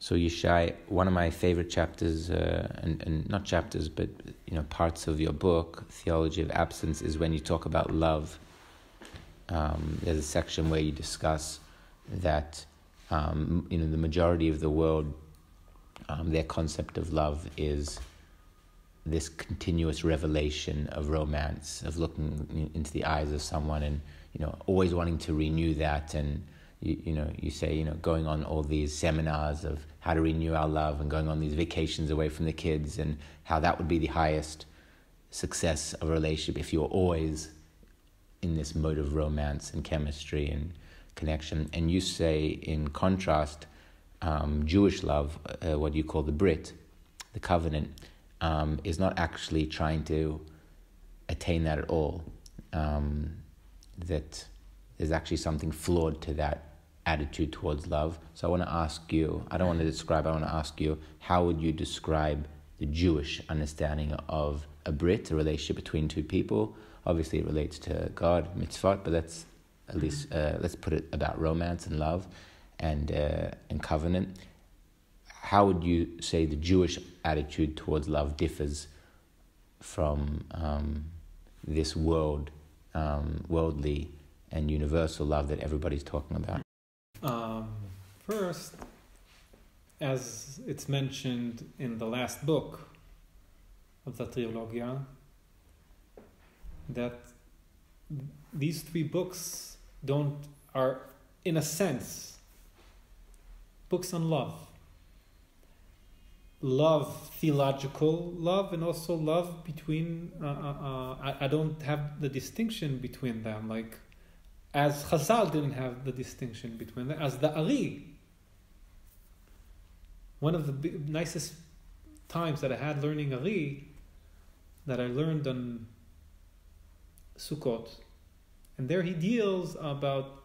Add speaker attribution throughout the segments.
Speaker 1: So Yishai, one of my favorite chapters, uh, and, and not chapters, but you know parts of your book, Theology of Absence, is when you talk about love. Um, there's a section where you discuss that um, you know the majority of the world, um, their concept of love is this continuous revelation of romance, of looking into the eyes of someone, and you know always wanting to renew that and you, you know, you say, you know, going on all these seminars of how to renew our love and going on these vacations away from the kids and how that would be the highest success of a relationship if you're always in this mode of romance and chemistry and connection. And you say, in contrast, um, Jewish love, uh, what you call the Brit, the covenant, um, is not actually trying to attain that at all. Um, that there's actually something flawed to that attitude towards love. So I want to ask you, I don't want to describe, I want to ask you, how would you describe the Jewish understanding of a Brit, a relationship between two people? Obviously, it relates to God, mitzvot, but let's at least uh, let's put it about romance and love and uh, and covenant. How would you say the Jewish attitude towards love differs from um, this world, um, worldly and universal love that everybody's talking about?
Speaker 2: Um, first, as it's mentioned in the last book of the Trilogia, that these three books don't are in a sense books on love. Love theological love and also love between uh, uh, uh, I, I don't have the distinction between them like as Chazal didn't have the distinction between them, as the Ari. One of the nicest times that I had learning Ari, that I learned on Sukkot, and there he deals about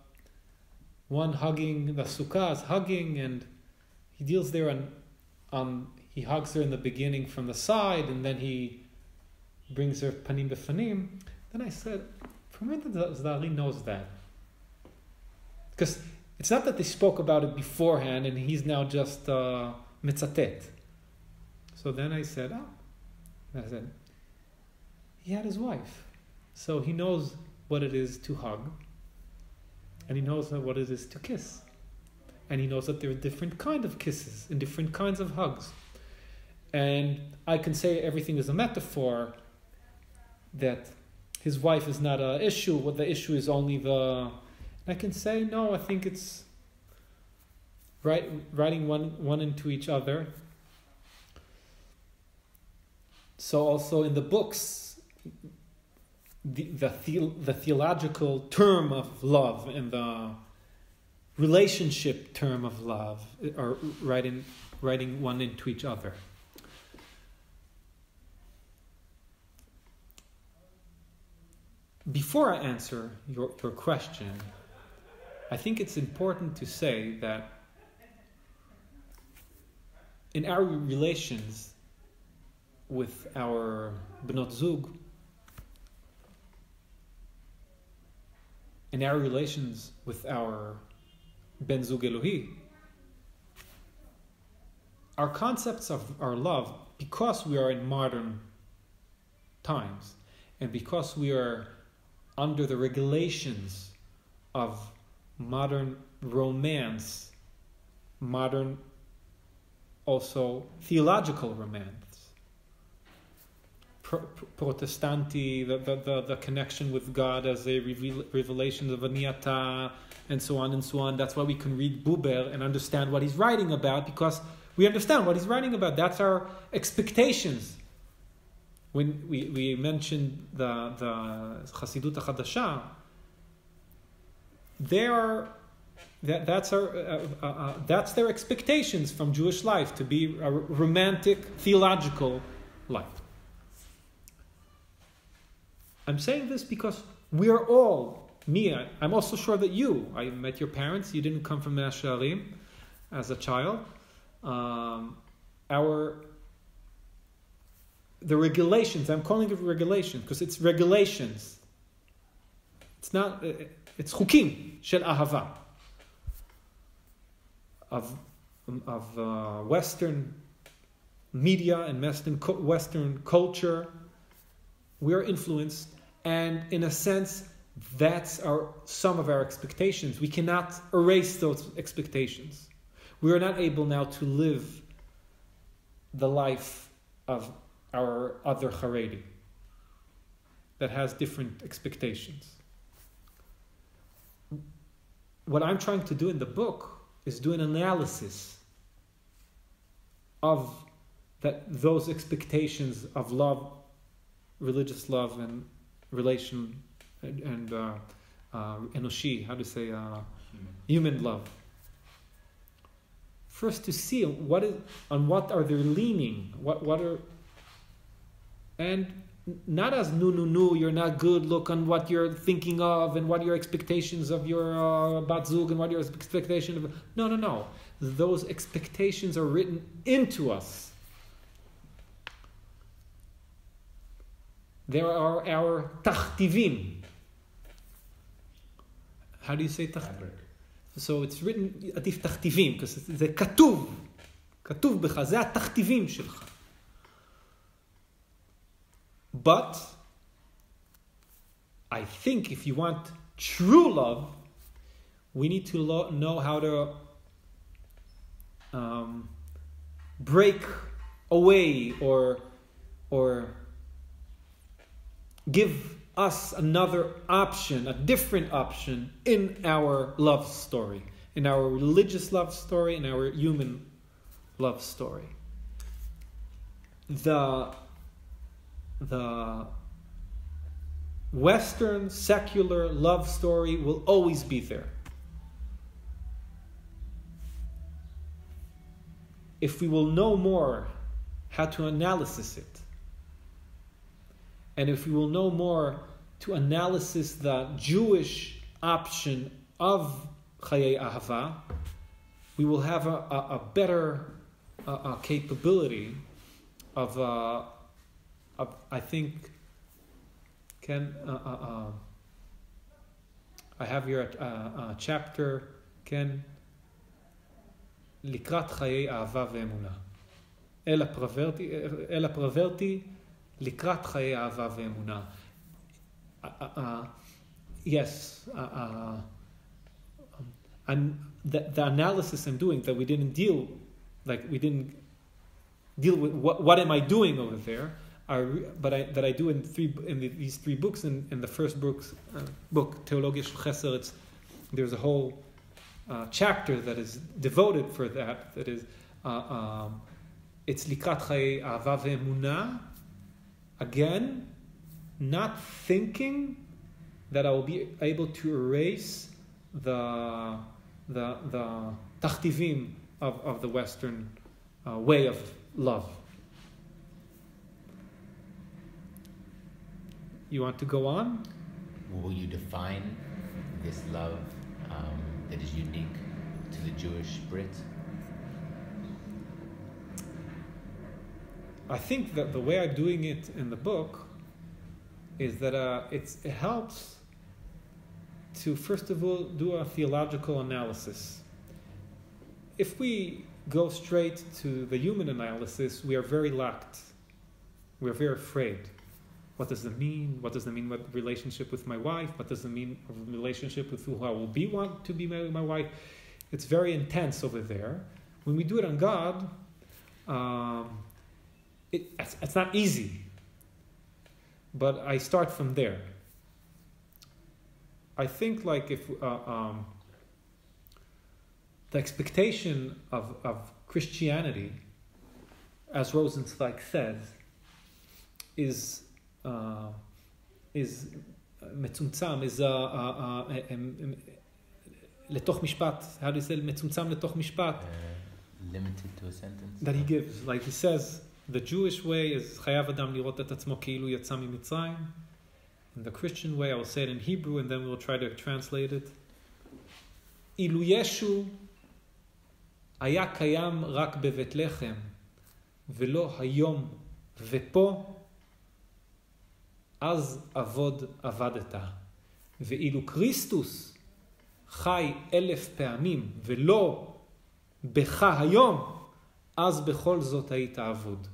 Speaker 2: one hugging the sukkahs, hugging, and he deals there on, on he hugs her in the beginning from the side, and then he brings her panim befanim. Then I said, from when the Zari knows that? Because it's not that they spoke about it beforehand and he's now just uh, mitzatet. So then I said, oh, I said, he had his wife. So he knows what it is to hug and he knows what it is to kiss. And he knows that there are different kind of kisses and different kinds of hugs. And I can say everything is a metaphor that his wife is not an issue. What the issue is only the. I can say no. I think it's right, writing one one into each other. So also in the books, the the, the, the theological term of love and the relationship term of love uh, are writing writing one into each other. Before I answer your, your question, I think it's important to say that in our relations with our Bnot Zug, in our relations with our Ben Zug Elohi, our concepts of our love, because we are in modern times, and because we are under the regulations of modern romance, modern also theological romance. Protestanti, the, the, the, the, connection with God as a revelation of Aniyata, and so on and so on. That's why we can read Buber and understand what he's writing about because we understand what he's writing about. That's our expectations when we, we mentioned the, the Chasidut HaChadasha, they are, that, that's, our, uh, uh, uh, that's their expectations from Jewish life to be a romantic, theological life. I'm saying this because we are all, me, I'm also sure that you, I met your parents, you didn't come from Menashe as a child. Um, our the regulations, I'm calling it regulations because it's regulations. It's not, uh, it's chukim shel ahava. Of of uh, Western media and Western, Western culture. We are influenced, and in a sense, that's our some of our expectations. We cannot erase those expectations. We are not able now to live the life of our other Haredi that has different expectations. What I'm trying to do in the book is do an analysis of that those expectations of love, religious love, and relation and, and uh, uh, how to say, uh, human. human love. First, to see what is on what are they leaning, what what are, and not as no no no you're not good look on what you're thinking of and what your expectations of your uh, batzug and what your expectation of no no no those expectations are written into us there are our tachtivim how do you say tachtivim so it's written עדיף תכתיבים, זה כתוב, כתוב בך, זה התכתיבים שלך. But I think if you want true love, we need to lo- know how to um, break away or or give us another option, a different option in our love story, in our religious love story, in our human love story. The the Western secular love story will always be there. If we will know more how to analysis it, and if we will know more to analysis the Jewish option of Chaye Ahava, we will have a, a, a better a capability of uh, I think can uh, uh, uh, I have here a, a chapter can לקראת חיי אהבה ואמונה. אל הפרוורטי, אל הפרוורטי לקראת חיי אהבה ואמונה. Uh, uh, yes, uh, and the, the analysis I'm doing that we didn't deal, like we didn't deal with what, what am I doing over there, are, but I, that I do in three in the, these three books. In, in the first books, uh, book Theologia Chesed, it's there's a whole uh, chapter that is devoted for that. That is, uh, um, it's Likrat Chaye Ava. Again, not thinking that I will be able to erase the the the tachtivim of, of the Western uh, way of love. You want to go on?
Speaker 1: Will you define this love um, that is unique to the Jewish Brit?
Speaker 2: I think that the way I'm doing it in the book is that uh, it helps to, first of all, do a theological analysis. If we go straight to the human analysis, we are very locked, We're very afraid. What does it mean? What does it mean with relationship with my wife? What does it mean relationship with who I will be want to be my, my wife? It's very intense over there. When we do it on God, um, it, it's, it's not easy. But I start from there. I think like if uh, um, the expectation of, of Christianity, as Rosenzweig says, is is מצומצם, is a, a, a, a, לתוך משפט, how do you say, מצומצם לתוך משפט.
Speaker 1: limited to a sentence.
Speaker 2: That he gives, like he says, the Jewish way is חייב אדם לראות את עצמו כאילו יצא ממצרים. In the Christian way, I will say it in Hebrew and then we'll try to translate it. אילו ישו היה קיים רק בבית לחם, ולא היום ופה, אז אבוד אבדת. ואילו כריסטוס חי אלף פעמים ולא בך היום, אז בכל זאת היית אבוד.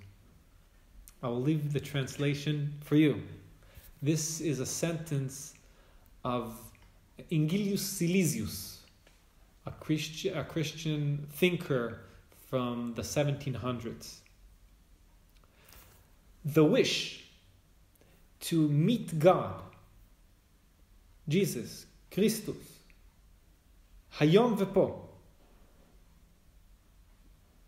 Speaker 2: I will leave the translation for you. This is a sentence of Angelus Silesius, a, Christ a Christian thinker from the 1700s. The wish to meet God, Jesus, Christus, Hayom Vepo.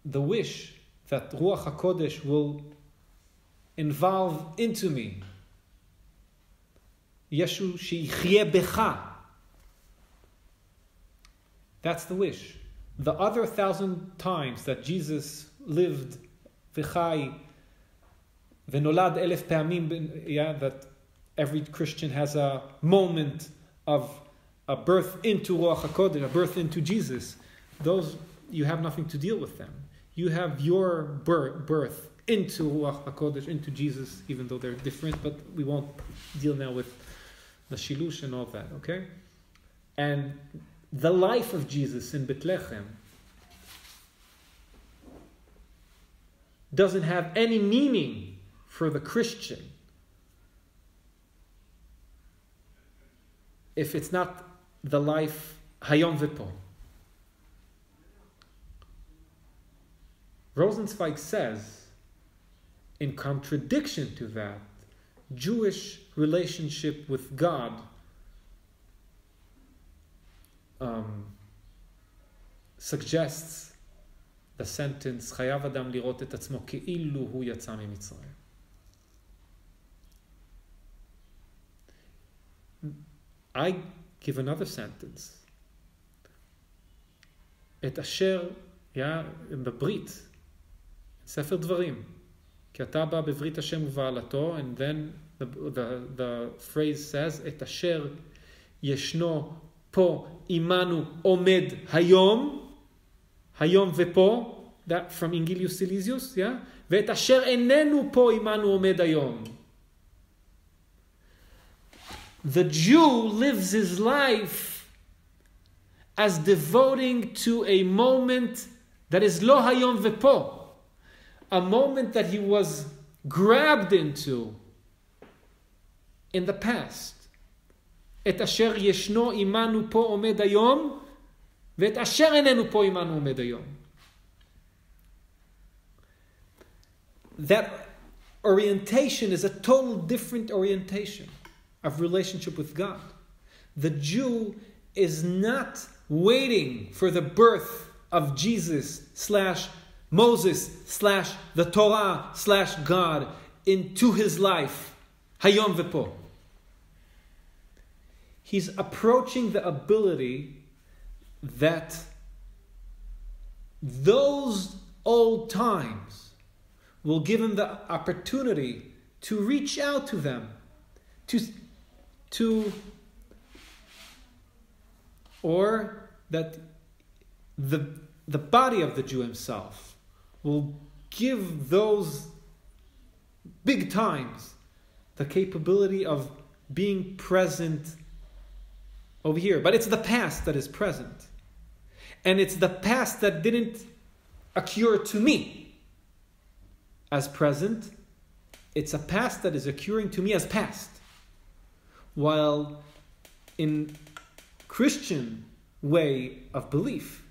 Speaker 2: The wish that Ruach HaKodesh will involve into me. Yeshu Sheyichyeh Becha. That's the wish. The other thousand times that Jesus lived, Vichai, ונולד אלף פעמים, yeah, that every Christian has a moment of a birth into Ruach HaKodesh, a birth into Jesus. Those, you have nothing to deal with them. You have your birth, birth into Ruach HaKodesh, into Jesus, even though they're different, but we won't deal now with the Shilush and all that, okay? And the life of Jesus in Bethlehem doesn't have any meaning for the Christian if it's not the life Hayom Vipo. Rosenzweig says, in contradiction to that, Jewish relationship with God um, suggests the sentence, חייב אדם לראות את עצמו כאילו הוא יצא ממצרים. I give another sentence. את אשר, yeah, בברית, ספר דברים. כי אתה בא בברית השם ובעלתו, and then the, the, the phrase says, את אשר ישנו פה עמנו עומד היום, היום ופה, that from Ingilius Silesius, yeah? ואת אשר איננו פה עמנו עומד היום. The Jew lives his life as devoting to a moment that is lo hayom vepo, a moment that he was grabbed into in the past. את אשר ישנו עמנו פה עומד היום, ואת אשר איננו פה עמנו עומד היום. That orientation is a total different orientation of relationship with God. The Jew is not waiting for the birth of Jesus slash Moses slash the Torah slash God into his life. Hayom Vepo. He's approaching the ability that those old times will give him the opportunity to reach out to them, to, to or that the, the body of the Jew himself will give those big times the capability of being present over here. But it's the past that is present. And it's the past that didn't occur to me as present. It's a past that is occurring to me as past. While in Christian way of belief,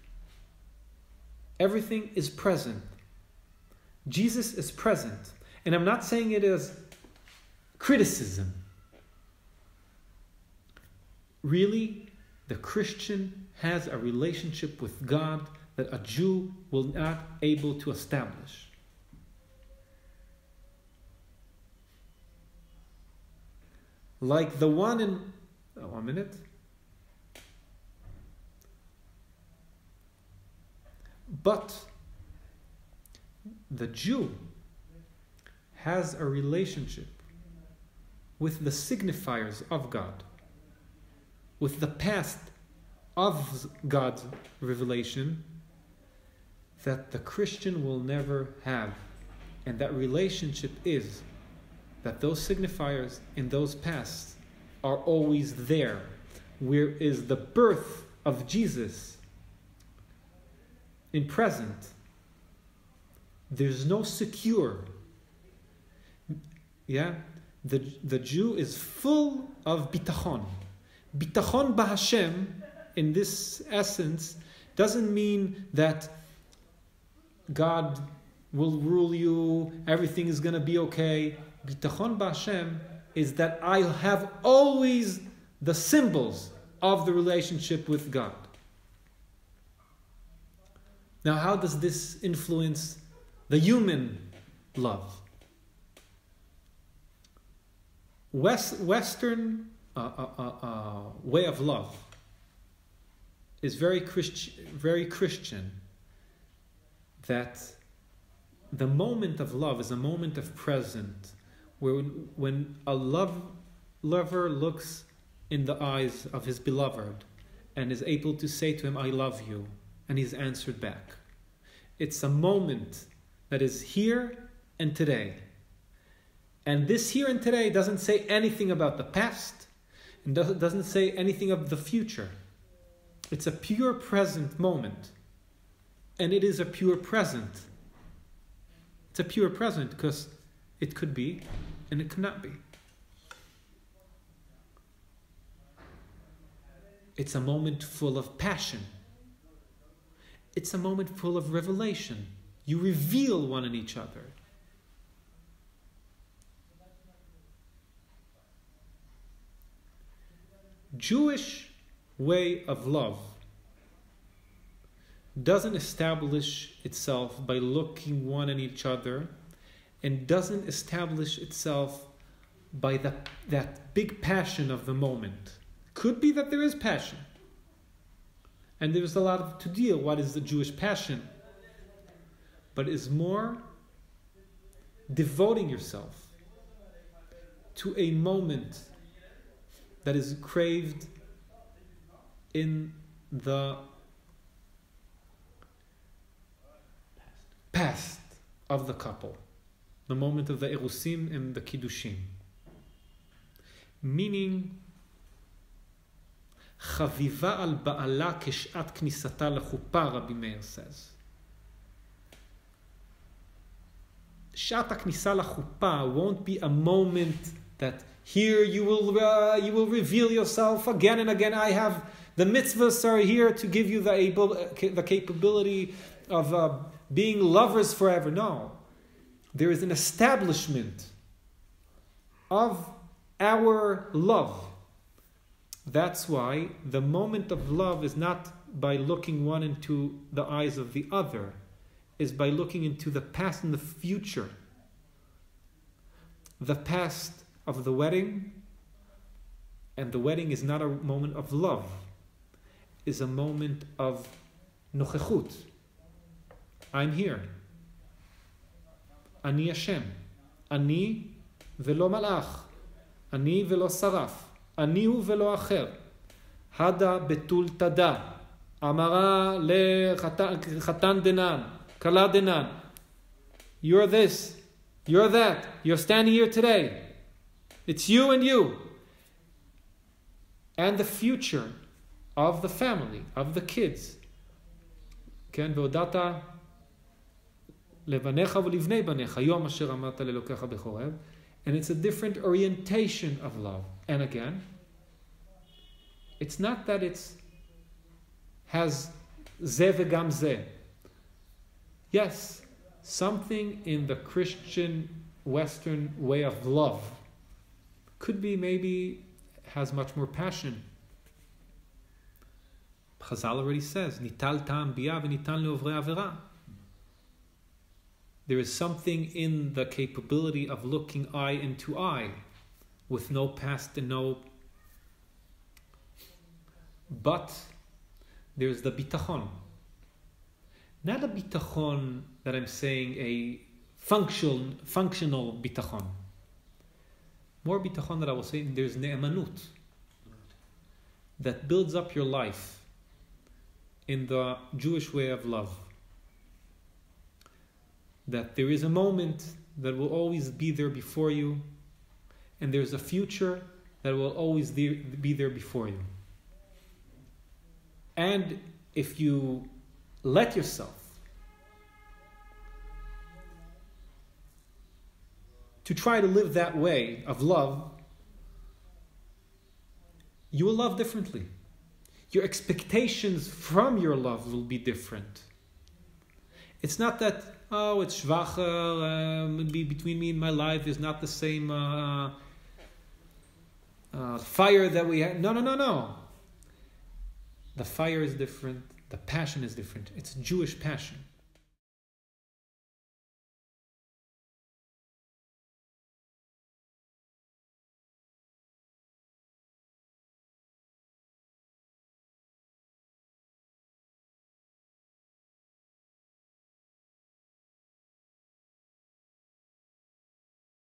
Speaker 2: everything is present. Jesus is present. And I'm not saying it as criticism. Really, the Christian has a relationship with God that a Jew will not able to establish. Like the one in oh, one minute. But the Jew has a relationship with the signifiers of God, with the past of God's revelation that the Christian will never have. And that relationship is that those signifiers in those pasts are always there. Where is the birth of Jesus in present. There's no secure. Yeah? The, the Jew is full of bitachon. Bitachon ba'Hashem, in this essence, doesn't mean that God will rule you, everything is going to be okay. Bitachon b'Hashem is that I have always the symbols of the relationship with God. Now, how does this influence the human love? West, Western uh, uh, uh, uh way of love is very very Christian. That the moment of love is a moment of present, where when a love lover looks in the eyes of his beloved and is able to say to him, "I love you," and he's answered back. It's a moment that is here and today. And this here and today doesn't say anything about the past and doesn't say anything of the future. It's a pure present moment. And it is a pure present. It's a pure present because it could be and it cannot be. It's a moment full of passion. It's a moment full of revelation. You reveal one in each other. Jewish way of love doesn't establish itself by looking one at each other and doesn't establish itself by the, that big passion of the moment. Could be that there is passion. And there's a lot to deal what is the Jewish passion. But is more devoting yourself to a moment that is craved in the past of the couple, the moment of the Erusim and the Kiddushim. Meaning, Chaviva al Ba'ala Keshat Knisata Lachupa, Rabbi Meir says. Shat HaKnisa Lachupa won't be a moment that here you will, uh, you will reveal yourself again and again. I have the mitzvahs are here to give you the, able, uh, the capability of uh, being lovers forever. No. There is an establishment of our love. That's why the moment of love is not by looking one into the eyes of the other, is by looking into the past and the future. The past of the wedding, and the wedding is not a moment of love, is a moment of nochechut. I'm here. אני השם. אני ולא מלאך. אני ולא שרף. אני הוא ולא אחר. הדה בתול תדה. אמרה לחתן דנן, כלה דנן. You're this, you're that, you're standing here today. It's you and you. And the future of the family, of the kids. כן, והודעת levanecha v'livnei banecha, yom asher amata lelokecha b'chorev. And it's a different orientation of love. And again, it's not that it's has ze v'gam ze. Yes, something in the Christian Western way of love could be maybe has much more passion. Chazal already says, nital tam biya nital le'ovrei avera. There is something in the capability of looking eye into eye with no past and no. But there's the bitachon. Not a bitachon that I'm saying a functional, functional bitachon. More bitachon that I will say, there's ne'emanut that builds up your life in the Jewish way of love that there is a moment that will always be there before you, and there's a future that will always be there before you. And if you let yourself to try to live that way of love, you will love differently. Your expectations from your love will be different. It's not that, oh, it's schwacher, um, between me and my life is not the same uh, uh, fire that we have. No, no, no, no. The fire is different, the passion is different. It's Jewish passion.